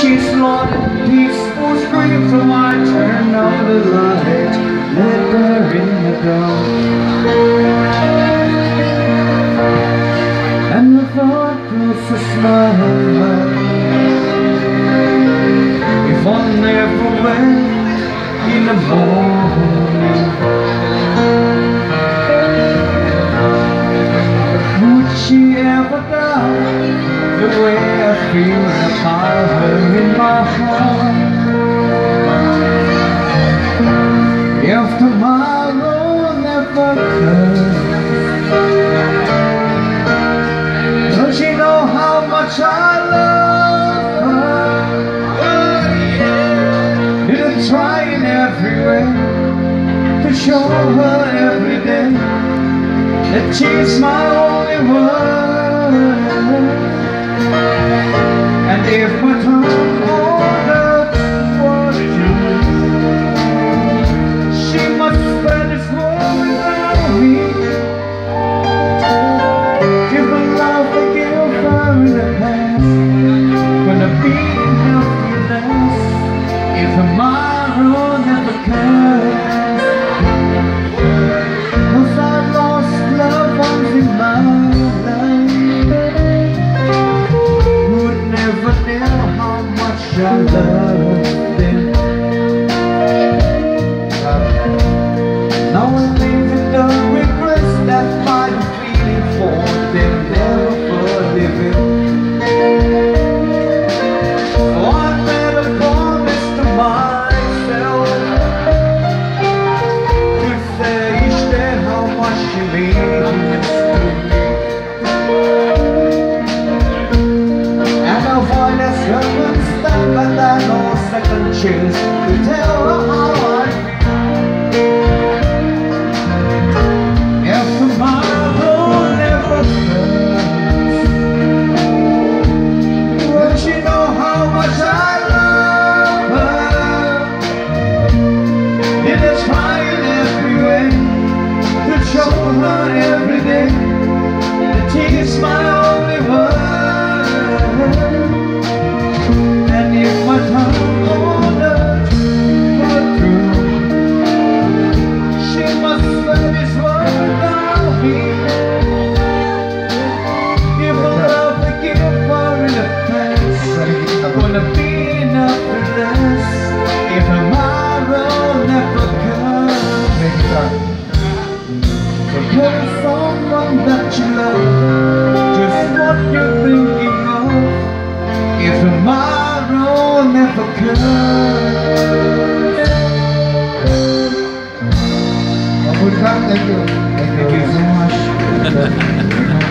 she slaughtered peaceful streets so I turned on the light Let her in the dark. And the thought was a smile If I never went in the morning way I feel about her in my heart? If tomorrow never comes Don't she know how much I love her? Did I try in every way To show her every day That she's my only one And for To every day. She is my someone that you love just what you're thinking of if tomorrow never comes. Thank you. Thank you so much.